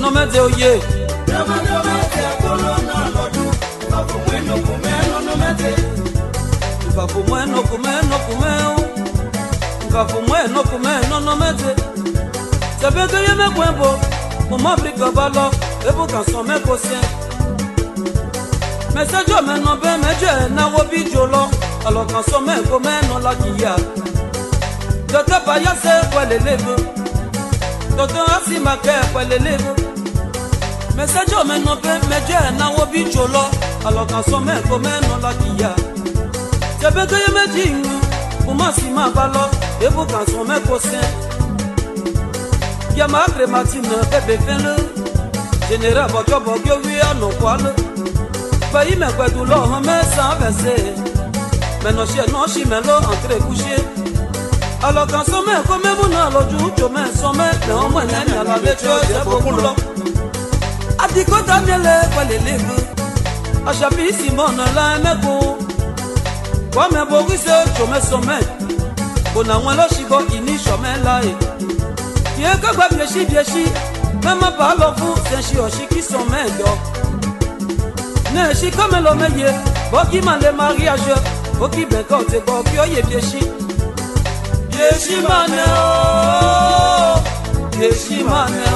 no me de oye. Dama no me de akolo na lodu, papu mweno kumeno no me de. Papu mweno kumeno kumeo, papu mweno kumeno no me de. Sabe que yo me cuembo, como África balo, ebu canso me cosien. Mẹsẹ́jọ́ mẹ́nà bẹ́ẹ̀ mẹ́jọ ẹ̀ náwó bí jòlọ, àlọ́kàn sọ mẹ́ẹ̀kọ́ mẹ́ẹ̀nà lákìyà. Dọ̀tẹ́ bayá sẹ́ pẹ̀lẹ́ lébo, dọ̀tẹ́ á sì máa kẹ́ pẹ̀lẹ́ lébo mesejo meno pe meje na wo bi jolo alokan so me ko meno lakiya tebeke ye meji ngu mo ma si ma ba lọ ebo kan so me ko sen yama akre matina ebe fele jenera bọjọ bọjọ wi ọnà kwalo fẹyí mẹgbẹdù lọhàn mẹsàn án fẹsẹ mẹnọṣẹ náà ṣì mẹlọ àǹtẹrẹ kúṣe ọlọkan sọmẹ kọmẹmú náà lójú jòmẹ sọmẹ lẹwọn mọ ẹlẹni àlàlẹ tí ó jẹ kókó lọ daniele kwalelebe ashapisi mona la emeko kwame borise tsome some bona ŋwelo sigo ini some lae tie kagba biesi biesi mema baalo fu sensi osiki some dɔ ne esi kamelo me ye bɔki ma le mariage oki bɛnkɛ o te gbɔ ki o ye biesi biesi ma ne o biesi ma ne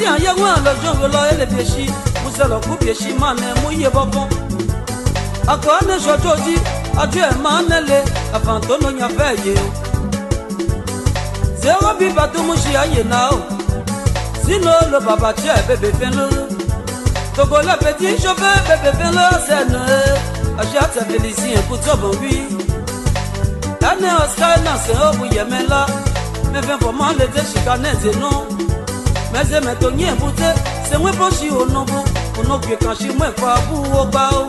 ti an ye wan lo jongo lo ele bieshi muselo ku bieshi mane mu ye boko ako ne shoto ti aju e mane le afan to no nya fe ye zero bi ba to mu shi aye o sino lo baba ti e bebe fin lo togo le petit chauffeur bebe fin lo sene aja te félicie ku to bon wi Ane Oscar na se obu yemela, me ven for man le te shika ne meze meto nye bute se nwe boshi onobu onobie kan shi mwe kwa bu ogba o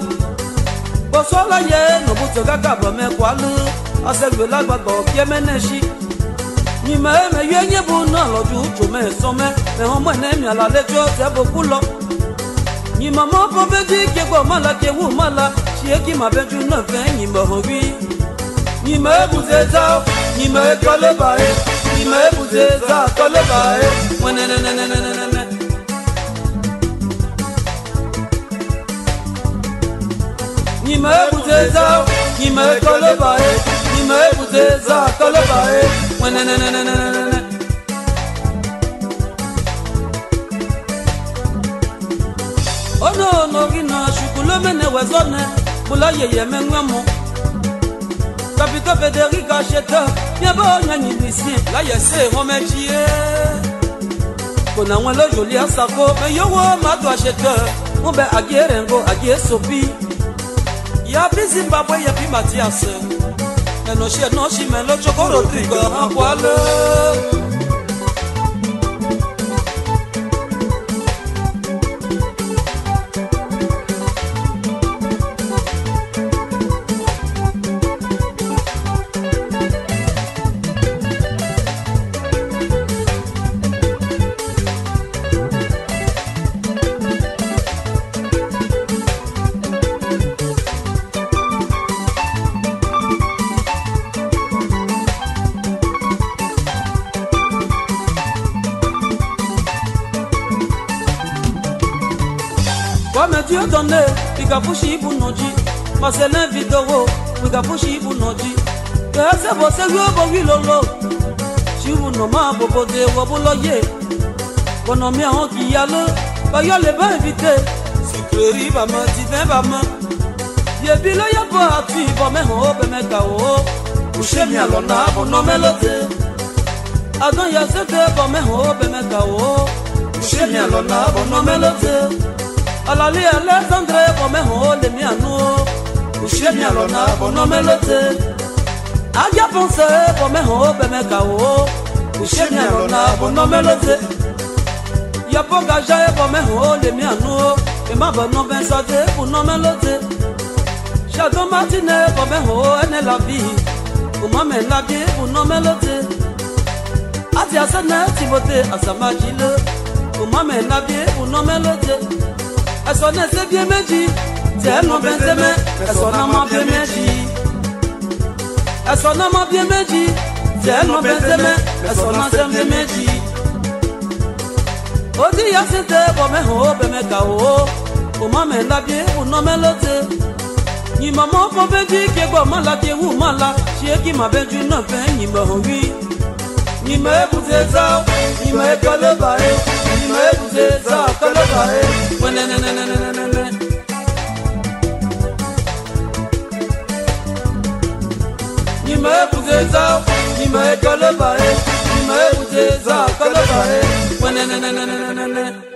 bosola ye no bute gaga bo me kwa lu ase gbe lagbagbo pie mene shi ni me me ye nye bu na loju ucho me so me me mi ala lejo te bo ku lo ni mama bo beji ke gbo mala ke wu mala shi e ki ma beju na fe ni mo ho wi ni me bu ni me ko anyị ma ebute eze akọlebae eh. nwenenenenenenene nyime ebute eze nyime kọlebae eh. nyime ebute eze akọlebae eh. nwenenenenenene ono ono gị na chukwulomene wezone bụla yeyeme nwe mụ kapito federica sheto miabo nyanyi bisi láyẹsẹ wọn mẹjìẹ kò náwọn lójúlé asako mẹyọwọ màdù àṣetọ wọn bẹ àgé rẹngo àgé sopi ya bisi babwe yẹ bí màtíàsẹ ẹnu ṣe náà ṣì mẹ lójókòrò dùgbọ àpò àlọ. Wame Dieu donné, Pigapushi Ibunoji, Marcelin Vidoro, Pigapushi Ibunoji, Kese Bose Yobo Wilolo, Shibu no ma bobo de wabulo ye, Bono mi ahon ki yalo, Bayo le ba invité, Sukreri ba ma, Divin ba ma, Yebi lo yabo ati, Bo me hon obe me ka o, Ushe mi alona, Bono me lote, Adon ya se te, Bo me hon obe me ka o, Ushe mi alona, Bono me lote, ọ̀làlí alexandre bọ̀ mẹ́hàn ó lè mí àánú o òṣìṣẹ́ mi àlọ́nà àbọ̀nà mẹ́lọ́tẹ ajáfọ́nsẹ̀ bọ̀ mẹ́hàn ó bẹ̀mẹ̀ kà ó òṣìṣẹ́ mi àlọ́nà àbọ̀nà mẹ́lọ́tẹ yẹpọ̀ gàjà bọ̀ mẹ́hàn ó lè mí àánú o ìmọ̀ àbọ̀nà bẹ́ẹ̀ sọ́tẹ̀ fúnà mẹ́lọ́tẹ ṣàdó martine bọ̀ mẹ́hàn ó ẹnẹ́ làbí òmọ́mẹ́ làbí fúnà mẹ́lọ́tẹ àti àṣẹ náà ti bọ̀ tẹ àṣàmájílẹ̀ òmọ́mẹ́ làbí fúnà mẹ́lọ́tẹ ẹ̀sọ́ náà ṣe bí méjì tẹ́ nù bẹ́ńsẹ́mẹ́ ẹ̀sọ́ náà má bí méjì ẹ̀sọ́ náà má bí méjì tẹ́ nù bẹ́ńsẹ́mẹ́ ẹ̀sọ́ náà ṣe bí méjì. ó ti yá sí tẹ bọ̀ mẹ́hàn ó bẹ̀mẹ̀ kà ó ó má mẹ́ lábí ó ná mẹ́ lóde. yìnbọn mọ́ fọ́ bẹ́ẹ̀ bí kégbọ́ má la kéwù má la ṣé kí má bẹ́ẹ̀ ju náà fẹ́ yìnbọn wí. ne ne ne ne ne ne ne. imeguzeza imekalebae imeguzeza ne ne ne ne ne ne ne.